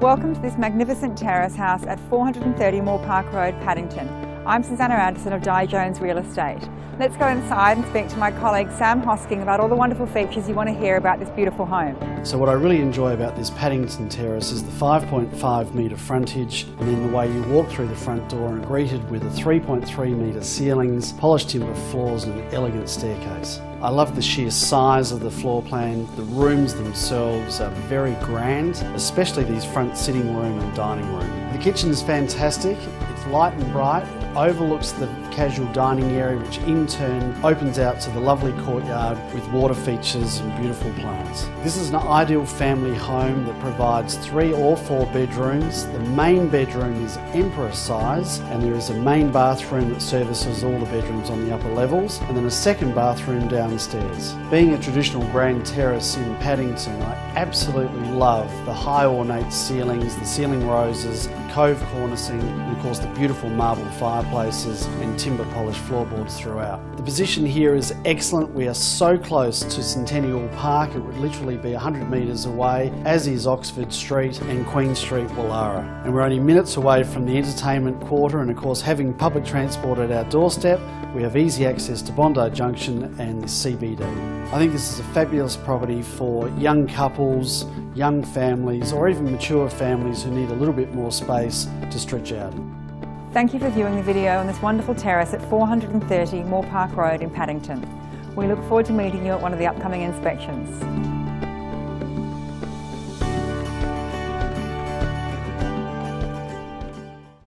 Welcome to this magnificent terrace house at 430 Moore Park Road, Paddington. I'm Susannah Anderson of Di Jones Real Estate. Let's go inside and speak to my colleague Sam Hosking about all the wonderful features you want to hear about this beautiful home. So what I really enjoy about this Paddington Terrace is the 5.5 metre frontage and then the way you walk through the front door and greeted with the 3.3 metre ceilings, polished timber floors and an elegant staircase. I love the sheer size of the floor plan. The rooms themselves are very grand, especially these front sitting room and dining room. The kitchen is fantastic. It's light and bright, overlooks the casual dining area, which in turn opens out to the lovely courtyard with water features and beautiful plants. This is an ideal family home that provides three or four bedrooms. The main bedroom is emperor size, and there is a main bathroom that services all the bedrooms on the upper levels, and then a second bathroom downstairs. Being a traditional grand terrace in Paddington, I absolutely love the high ornate ceilings, the ceiling roses, cove cornicing, and of course the beautiful marble fireplaces and timber polished floorboards throughout. The position here is excellent. We are so close to Centennial Park, it would literally be 100 metres away, as is Oxford Street and Queen Street, Woollahra. And we're only minutes away from the entertainment quarter, and of course, having public transport at our doorstep, we have easy access to Bondi Junction and the CBD. I think this is a fabulous property for young couples, young families, or even mature families who need a little bit more space to stretch out. Thank you for viewing the video on this wonderful terrace at 430 Moore Park Road in Paddington. We look forward to meeting you at one of the upcoming inspections.